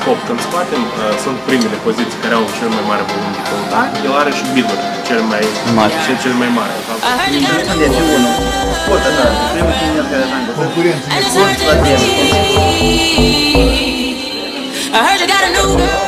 scop când scoatem, uh, sunt primele poziții care au cel mai mare volum de căutare, el are și biduri cel mai Mare. cel, cel mai mare. Deci unul. Da, da, da. Primul care l-am găsit. Concurență. I heard you got a new girl.